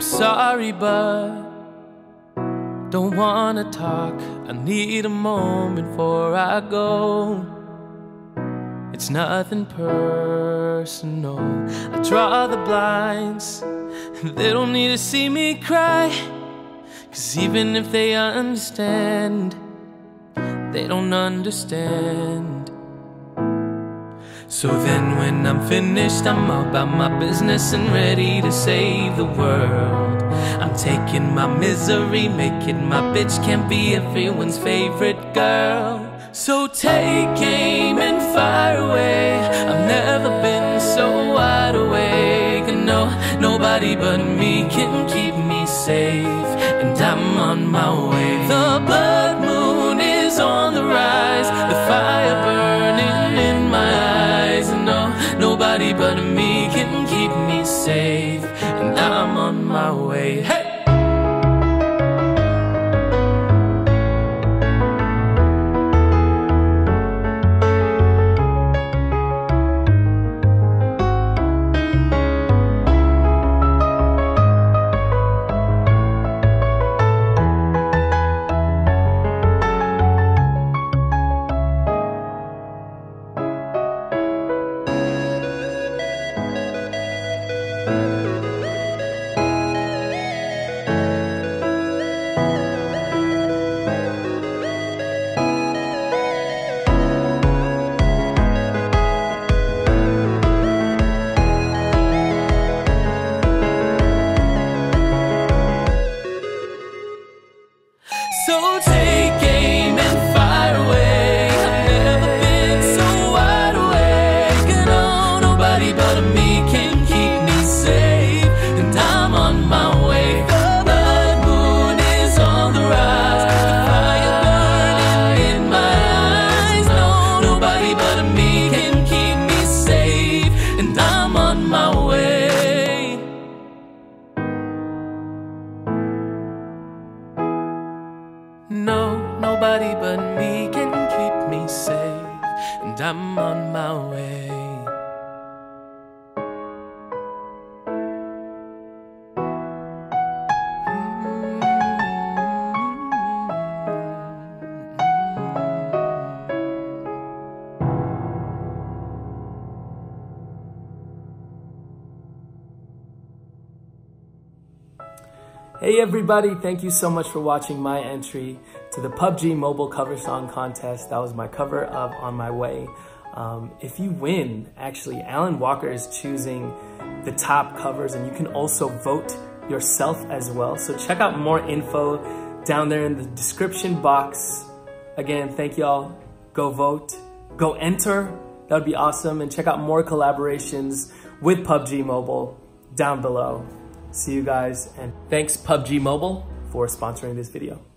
sorry, but don't wanna talk. I need a moment before I go. It's nothing personal. I draw the blinds. They don't need to see me cry. Cause even if they understand, they don't understand. So then, when I'm finished, I'm about my business and ready to save the world. I'm taking my misery, making my bitch can't be everyone's favorite girl. So take aim and fire away. I've never been so wide awake. No, nobody but me can keep me safe. And I'm on my way. The blood moon is on the rise, the on my way. Hey! Take nobody but me can keep me safe, and I'm on my way. Hey everybody, thank you so much for watching my entry to the PUBG Mobile Cover Song Contest. That was my cover of On My Way. Um, if you win, actually, Alan Walker is choosing the top covers and you can also vote yourself as well. So check out more info down there in the description box. Again, thank y'all. Go vote, go enter. That would be awesome. And check out more collaborations with PUBG Mobile down below. See you guys and thanks PUBG Mobile for sponsoring this video.